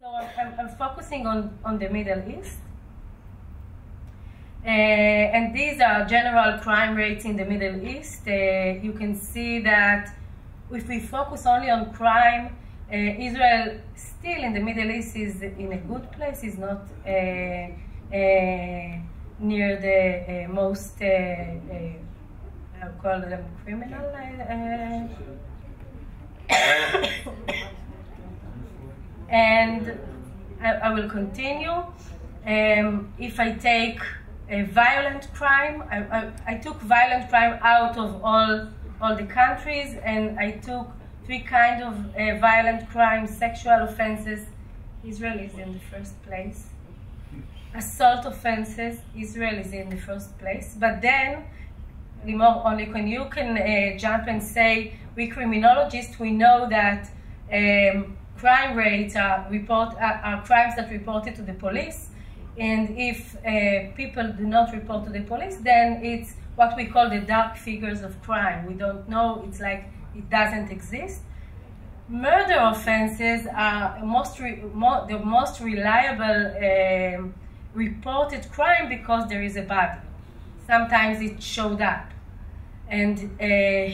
So I'm, I'm focusing on, on the Middle East. Uh, and these are general crime rates in the Middle East. Uh, you can see that if we focus only on crime, uh, Israel still in the Middle East is in a good place, is not uh, uh, near the uh, most, I call them criminal. and I, I, will continue. Um, if I take a violent crime, I, I, I, took violent crime out of all, all the countries and I took three kind of uh, violent crimes, sexual offenses. Israel is in the first place. Assault offenses, Israel is in the first place. But then, Limor, only when you can uh, jump and say, we criminologists, we know that um, crime rates are, report, are, are, crimes that reported to the police. And if uh, people do not report to the police, then it's what we call the dark figures of crime. We don't know, it's like it doesn't exist. Murder offenses are most mo the most reliable um, reported crime because there is a body. Sometimes it showed up. And uh,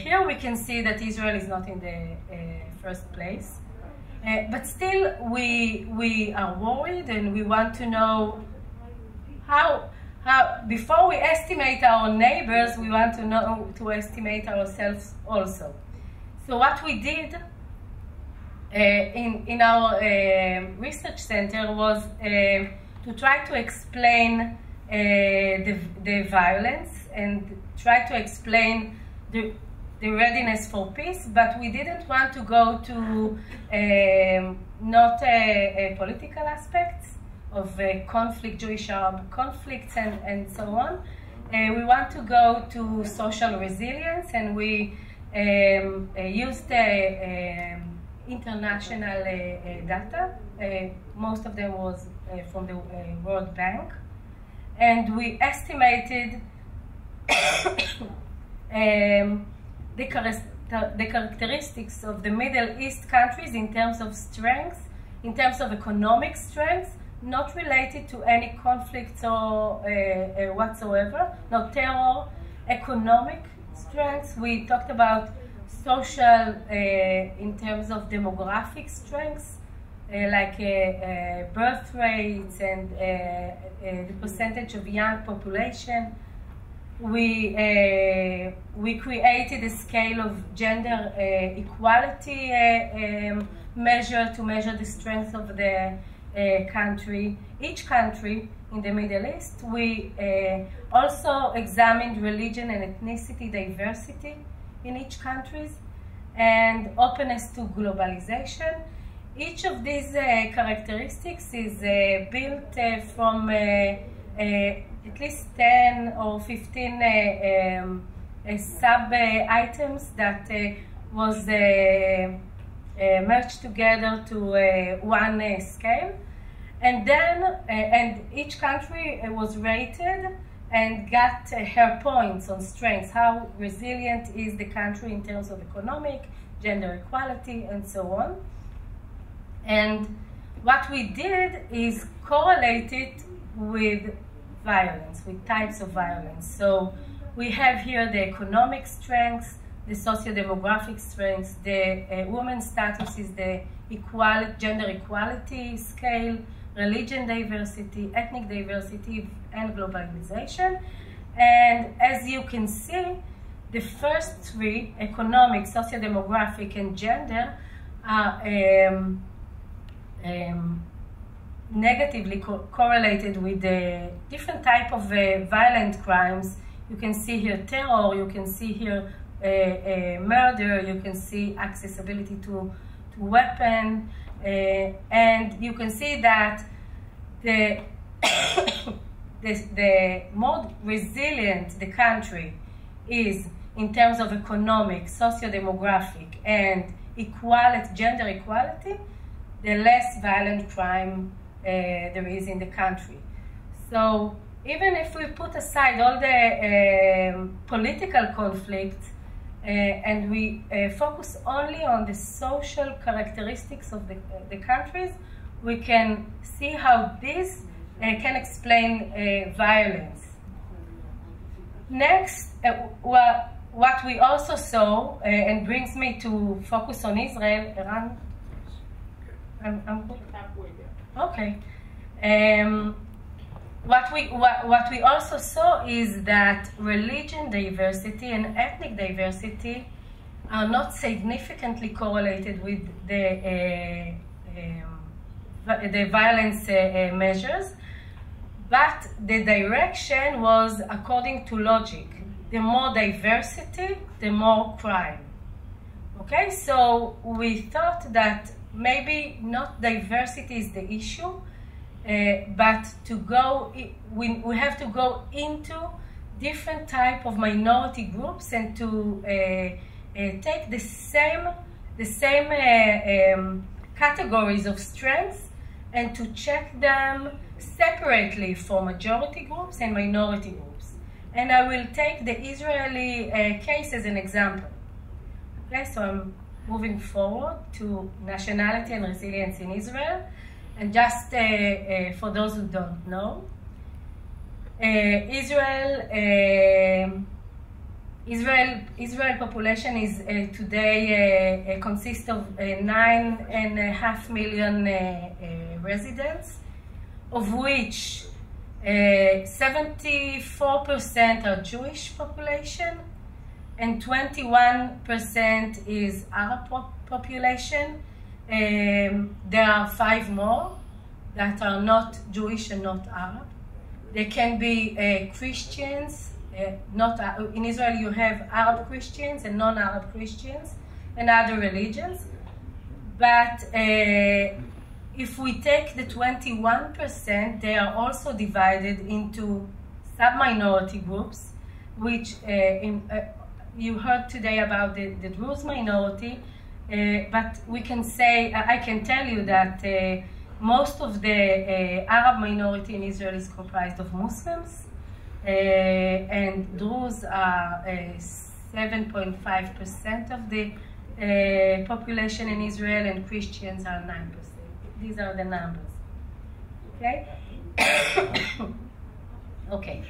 here we can see that Israel is not in the uh, first place. Uh, but still, we, we are worried and we want to know how, how, before we estimate our neighbors, we want to know to estimate ourselves also. So what we did uh, in, in our uh, research center was uh, to try to explain uh, the, the violence and try to explain the the readiness for peace, but we didn't want to go to um, not a, a political aspects of uh, conflict, Jewish-Arab conflicts and, and so on. Uh, we want to go to social resilience and we um, uh, used um, international uh, uh, data. Uh, most of them was from the World Bank. And we estimated um, the, characteristics of the Middle East countries in terms of strength, in terms of economic strength, not related to any conflicts or uh, uh, whatsoever, no terror, economic strength. We talked about social uh, in terms of demographic strengths, uh, like uh, uh, birth rates and the percentage of young population we uh, we created a scale of gender uh, equality uh, um, measure to measure the strength of the uh, country. Each country in the Middle East. We uh, also examined religion and ethnicity diversity in each countries and openness to globalization. Each of these uh, characteristics is built from at least 10 or 15 uh, um, uh, sub items that uh, was merged together to one scale. And then, and each country was rated and got uh, her points on strengths, how resilient is the country in terms of economic, gender equality, and so on. And what we did is correlate it with violence, with types of violence. So we have here the economic strengths, the socio-demographic strengths, the uh, women's status is the equality, gender equality scale, religion diversity, ethnic diversity, and globalization. And as you can see, the first three, economic, socio-demographic, and gender, are um, um, negatively co correlated with the different type of uh, violent crimes. You can see here terror, you can see here uh, uh, murder, you can see accessibility to, to weapon, uh, and you can see that the, the, the more resilient the country is in terms of economic, socio-demographic, and equality, gender equality, the less violent crime there is in the country. So even if we put aside all the um, political conflict uh, and we uh, focus only on the social characteristics of the, the countries, we can see how this uh, can explain uh, violence. Next, uh, well, what we also saw, uh, and brings me to focus on Israel, Iran, I'm, I'm okay. Um, what we what, what we also saw is that religion diversity and ethnic diversity are not significantly correlated with the uh, um, the violence uh, uh, measures, but the direction was according to logic. The more diversity, the more crime. Okay, so we thought that maybe not diversity is the issue, uh, but to go, we, we have to go into different type of minority groups and to uh, uh, take the same, the same uh, um, categories of strengths and to check them separately for majority groups and minority groups. And I will take the Israeli uh, case as an example. Okay, so I'm moving forward to nationality and resilience in Israel. And just uh, uh, for those who don't know, uh, Israel, um, Israel, Israel population is uh, today uh, consists of nine and a half million residents, of which 74% are Jewish population and 21% is Arab population um, there are five more that are not Jewish and not Arab. There can be uh, Christians, uh, not uh, in Israel you have Arab Christians and non-Arab Christians and other religions. But uh, if we take the 21%, they are also divided into sub-minority groups, which uh, in, uh, you heard today about the, the Druze minority, uh, but we can say, I can tell you that uh, most of the uh, Arab minority in Israel is comprised of Muslims, and Druze are 7.5% of the population in Israel, and Christians are 9%. These are the numbers. Okay? okay.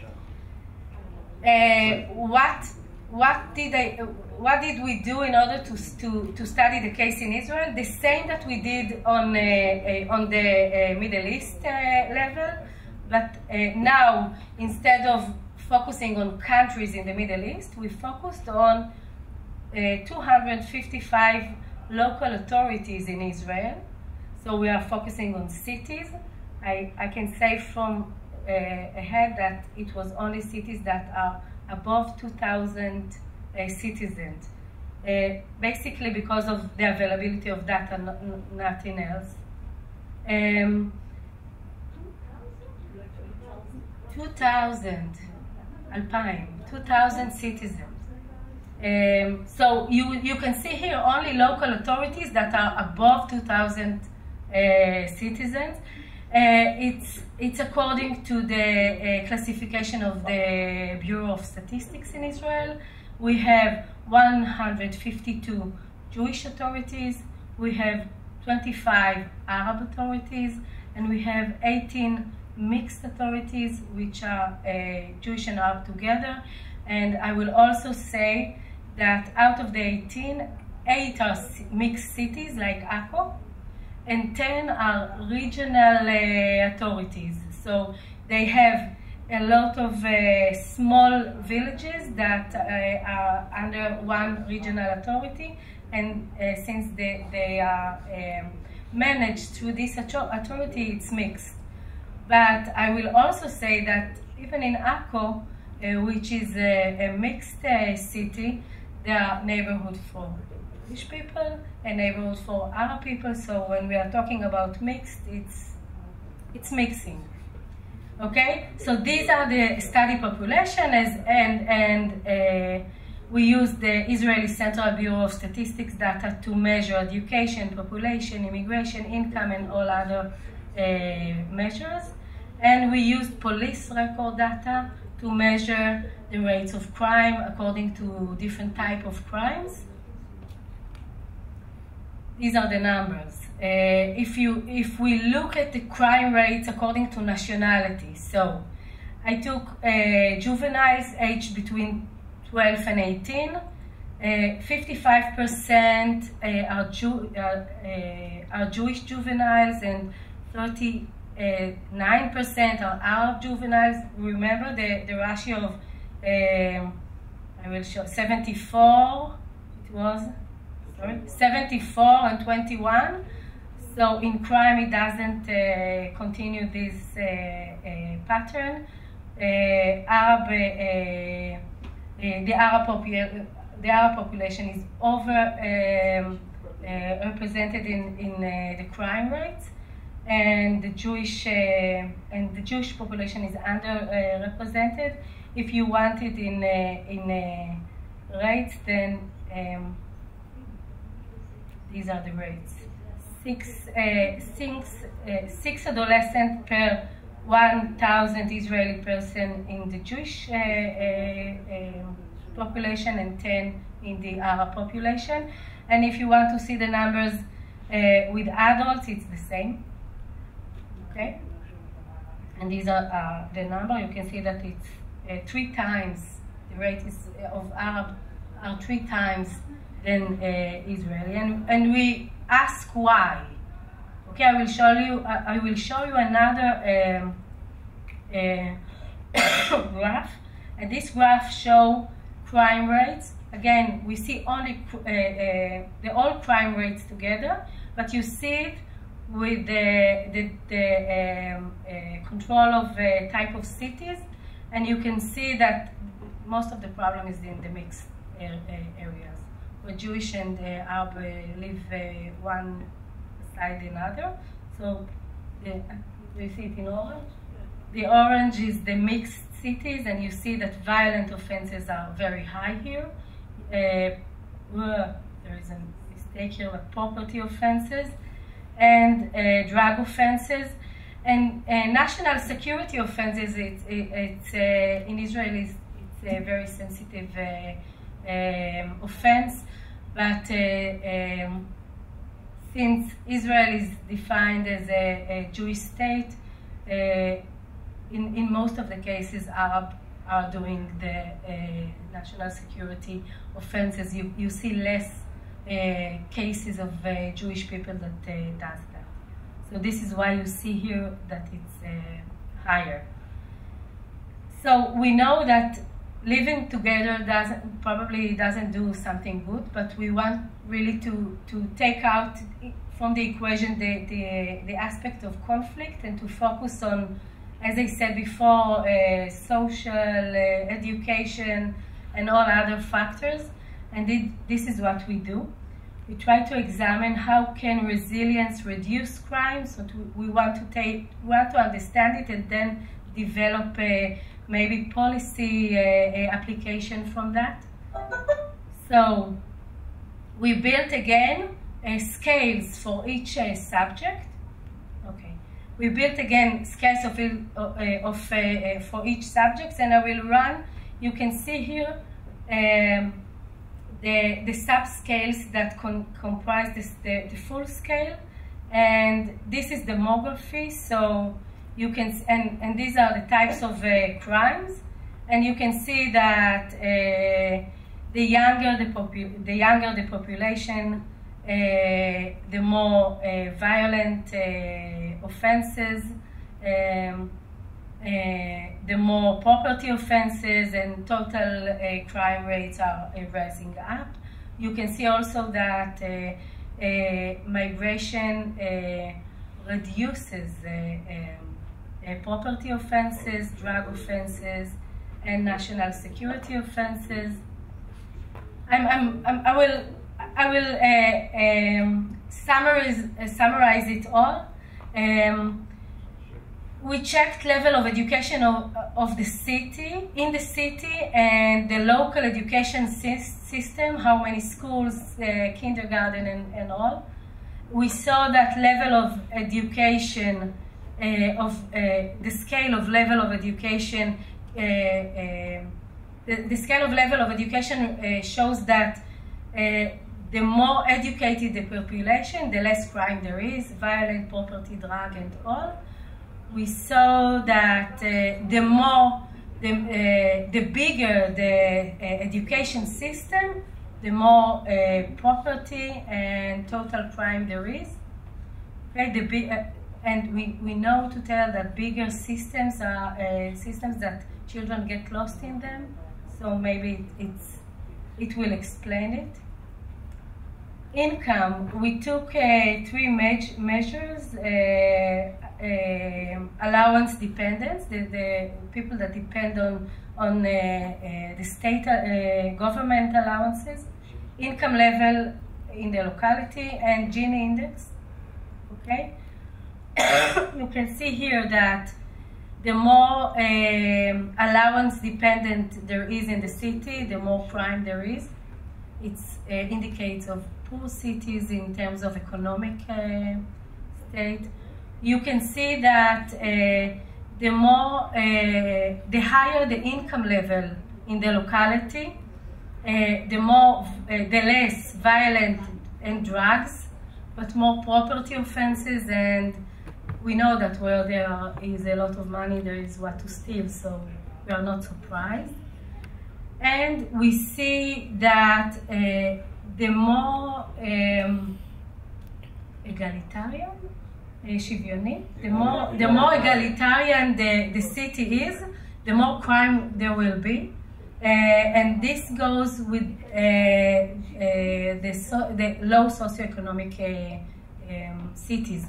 Uh, what what did I what did we do in order to, to, to study the case in Israel? The same that we did on, uh, uh, on the uh, Middle East uh, level, but uh, now instead of focusing on countries in the Middle East, we focused on uh, 255 local authorities in Israel. So we are focusing on cities. I, I can say from ahead that it was only cities that are above 2,000 uh, citizens, uh, basically because of the availability of data, nothing else. Um, 2,000, Alpine, 2,000 citizens. Um, so you, you can see here only local authorities that are above 2,000 uh, citizens. Uh, it's, it's according to the uh, classification of the Bureau of Statistics in Israel. We have 152 Jewish authorities, we have 25 Arab authorities, and we have 18 mixed authorities, which are uh, Jewish and Arab together. And I will also say that out of the 18, eight are mixed cities like Akko, and 10 are regional uh, authorities. So they have a lot of uh, small villages that uh, are under one regional authority and uh, since they, they are um, managed through this authority, it's mixed. But I will also say that even in Akko, uh, which is a, a mixed uh, city, there are neighborhood for Jewish people neighborhood for other people. So when we are talking about mixed, it's, it's mixing. Okay, so these are the study population as, and, and uh, we use the Israeli Central Bureau of Statistics data to measure education, population, immigration, income, and all other uh, measures. And we used police record data to measure the rates of crime according to different type of crimes. These are the numbers. Uh, if you if we look at the crime rates according to nationality, so I took uh, juveniles aged between 12 and 18. 55% uh, are, Jew, uh, uh, are Jewish juveniles and 39% are Arab juveniles. Remember the, the ratio of, um, I will show, 74, it was, 74 and 21. So in crime, it doesn't uh, continue this uh, uh, pattern. Arab, the Arab the Arab population is over um, uh, represented in, in uh, the crime rates, and the Jewish uh, and the Jewish population is underrepresented. If you want it in in rates, then um, these are the rates. Six, uh, six, uh, six adolescents per 1,000 Israeli person in the Jewish um, population and 10 in the Arab population. And if you want to see the numbers with adults, it's the same. Okay? And these are the number. You can see that it's three times, the rate is, of Arab are three times than uh, Israeli. And, and we ask why. Okay, I will show you, I will show you another um, uh, graph. And this graph show crime rates. Again, we see only uh, uh, the all crime rates together, but you see it with the, the, the um, uh, control of uh, type of cities, and you can see that most of the problem is in the mixed uh, areas, Jewish and Arab live one side another. So the, you see it in orange? The orange is the mixed cities, and you see that violent offenses are very high here. Uh, there is a mistake here, property offenses and uh, drug offenses. And uh, national security offenses, it, it, uh, in Israel, is, it's a very sensitive uh, um, offense. But uh, um, since Israel is defined as a, a Jewish state, in, in most of the cases, Arab are doing the uh, national security offenses. You, you see less uh, cases of uh, Jewish people that uh, does that. So this is why you see here that it's uh, higher. So we know that living together doesn't probably doesn't do something good, but we want really to to take out from the equation the the, the aspect of conflict and to focus on as I said before, uh, social, uh, education, and all other factors. And it, this is what we do. We try to examine how can resilience reduce crime. So to, we want to take, we want to understand it and then develop a, maybe policy uh, application from that. So we built again uh, scales for each uh, subject Okay, we built again scales of, uh, of uh, for each subject and I will run. You can see here um, the, the subscales that comprise this, the, the full scale and this is demography so you can and, and these are the types of uh, crimes and you can see that uh, the younger the, popu the younger the population uh, the more uh, violent uh, offenses, um, the more property offenses and total crime rates are rising up. You can see also that migration reduces um, property offenses, drug offenses, and national security offenses. I'm, I'm, I'm, i will I will uh, um, summarize, uh, summarize it all. Um, we checked level of education of, of the city, in the city, and the local education system, how many schools, uh, kindergarten, and, and all. We saw that level of education, of uh, the scale of level of education, uh, the, the, scale of level of education shows that the more educated the population, the less crime there is, violent property, drug, and all. We saw that uh, the more, the, uh, the bigger the uh, education system, the more uh, property and total crime there is. Okay, the big, uh, and we, we know to tell that bigger systems are uh, systems that children get lost in them. So maybe it's, it will explain it income, we took uh, three me- measures uh, uh, allowance dependence, the, the, people that depend on, on uh, uh, the state government allowances, income level in the locality, and Gini index. Okay? You can see here that the more um, allowance dependent there is in the city, the more crime there is. It indicates of poor cities in terms of economic uh, state. You can see that uh, the more, uh, the higher the income level in the locality, the more, the less violent and drugs, but more property offenses and we know that where there is a lot of money, there is what to steal, so we are not surprised. And we see that uh, the more um, egalitarian, uh, שוויוני, the more, the more egalitarian the, the city is, the more crime there will be. Uh, and this goes with uh, uh, the, so, the low socioeconomic uh, um, cities.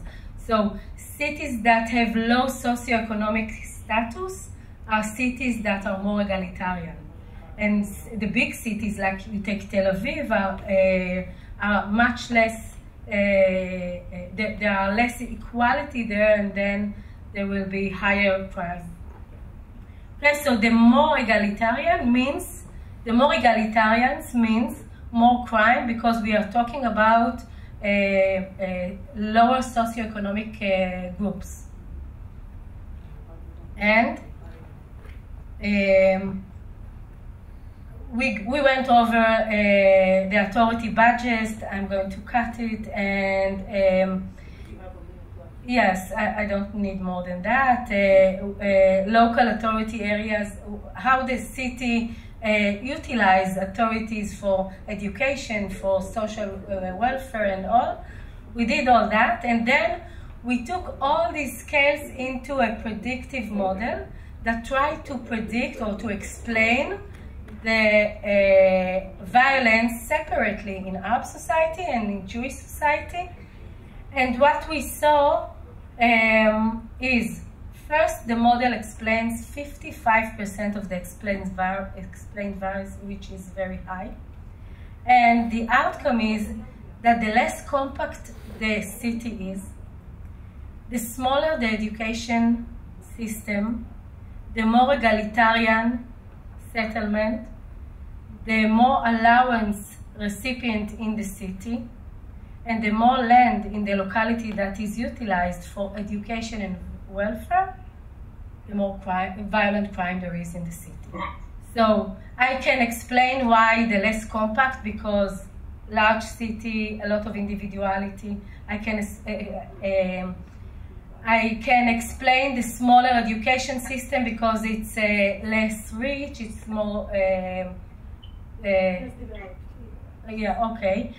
So cities that have low socioeconomic status are cities that are more egalitarian. And the big cities, like you take Tel Aviv, are, uh, are much less, uh, there, are less equality there, and then there will be higher crime. Okay, so the more egalitarian means, the more egalitarians means more crime because we are talking about lower socioeconomic uh, groups. And um, we, we went over uh, the authority budget. I'm going to cut it and um, yes, I, I, don't need more than that. Uh, uh, local authority areas, how the city uh, utilize authorities for education, for social uh, welfare and all. We did all that and then we took all these scales into a predictive model that tried to predict or to explain the uh, violence separately in Arab society and in Jewish society. And what we saw um, is first the model explains 55% of the explained, var explained variance, which is very high. And the outcome is that the less compact the city is, the smaller the education system, the more egalitarian settlement, the more allowance recipient in the city, and the more land in the locality that is utilized for education and welfare, the more crime, violent crime there is in the city. So I can explain why the less compact, because large city, a lot of individuality. I can uh, I can explain the smaller education system because it's uh, less rich, it's more, uh, yeah, okay.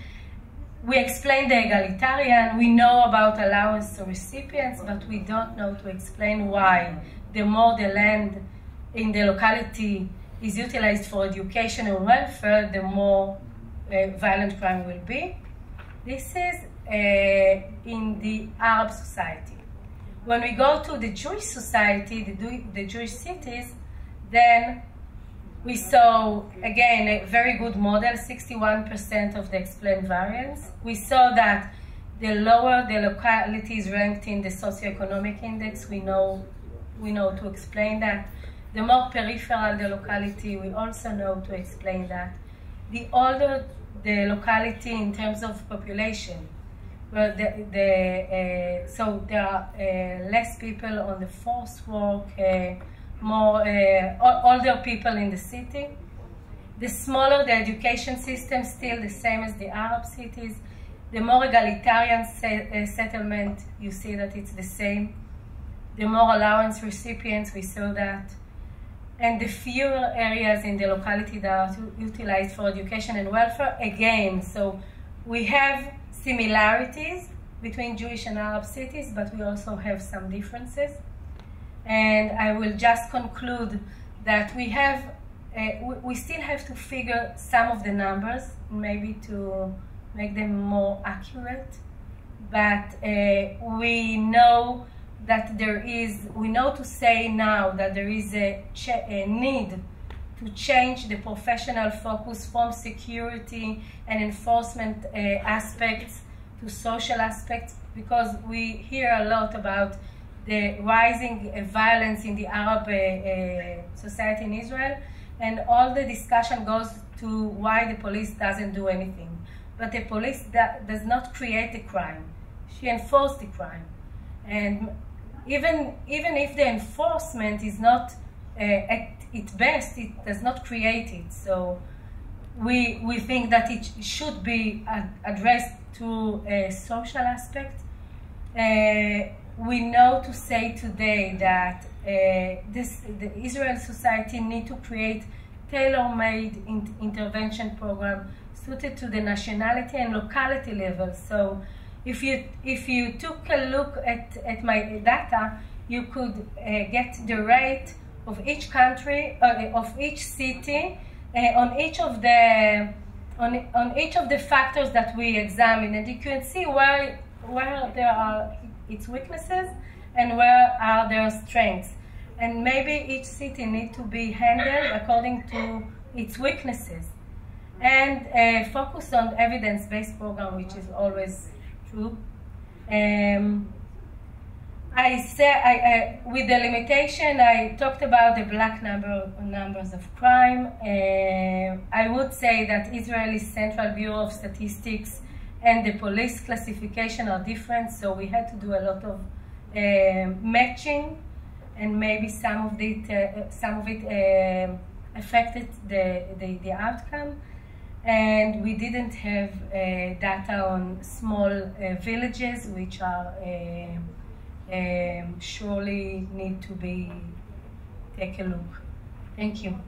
We explain the egalitarian, we know about allowance to recipients, but we don't know to explain why the more the land in the locality is utilized for education and welfare, the more uh, violent crime will be. This is uh, in the Arab society. When we go to the Jewish society, the, the Jewish cities, then we saw, again, a very good model, 61% of the explained variance. We saw that the lower the locality is ranked in the socioeconomic index, we know, we know to explain that. The more peripheral the locality, we also know to explain that. The older the locality in terms of population, well, the, the, uh, so there are uh, less people on the forced work, uh, more older people in the city. The smaller the education system, still the same as the Arab cities. The more egalitarian uh, settlement, you see that it's the same. The more allowance recipients, we saw that. And the fewer areas in the locality that are utilized for education and welfare, again. So we have similarities between Jewish and Arab cities, but we also have some differences. And I will just conclude that we have, uh, we, still have to figure some of the numbers, maybe to make them more accurate. But uh, we know that there is, we know to say now that there is a, a need to change the professional focus from security and enforcement uh, aspects to social aspects because we hear a lot about the rising uh, violence in the Arab uh, uh, society in Israel and all the discussion goes to why the police doesn't do anything. But the police does not create the crime. She enforces the crime. And even, even if the enforcement is not uh, at its best, it does not create it. So we, we think that it should be ad addressed to a social aspect. Uh, we know to say today that uh, this, the Israel society need to create tailor-made in intervention program suited to the nationality and locality level. So if you, if you took a look at, at my data, you could uh, get the rate of each country, uh, of each city, uh, on each of the on, on each of the factors that we examine, and you can see where where there are its weaknesses and where are their strengths. And maybe each city needs to be handled according to its weaknesses. And uh, focus on evidence-based program, which is always true. Um, I said, I, I, with the limitation, I talked about the black number numbers of crime. Uh, I would say that Israeli Central Bureau of Statistics and the police classification are different, so we had to do a lot of uh, matching, and maybe some of it, uh, some of it uh, affected the, the, the outcome and we didn't have uh, data on small uh, villages which are uh, um, surely need to be take a look. Thank you.